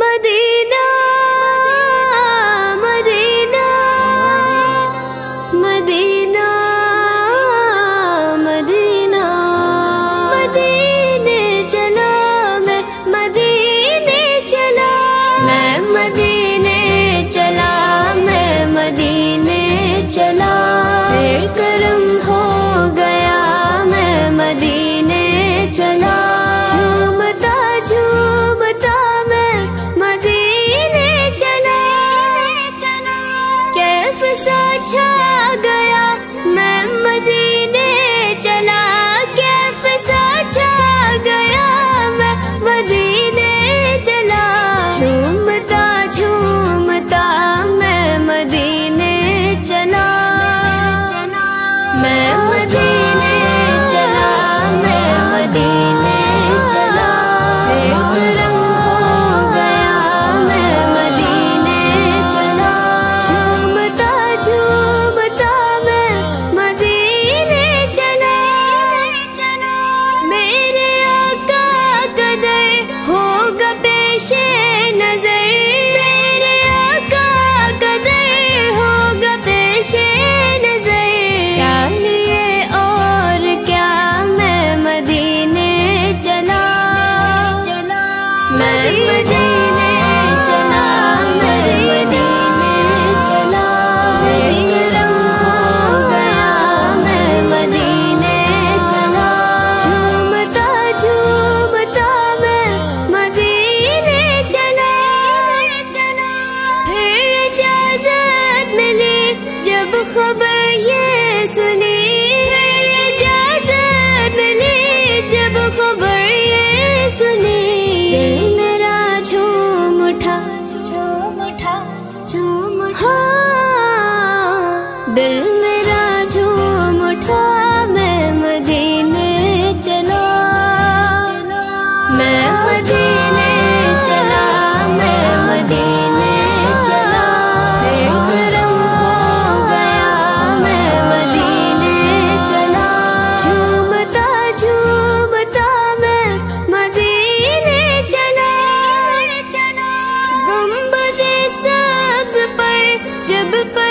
Medina Medina Medina मदीनादि मदीन चना म मैं खबर ये सुनी इजाज़त मिले जब खबर ये सुनी मेरा झूम उठा झूम उठा झूम उठा। हाँ, दिल जब पर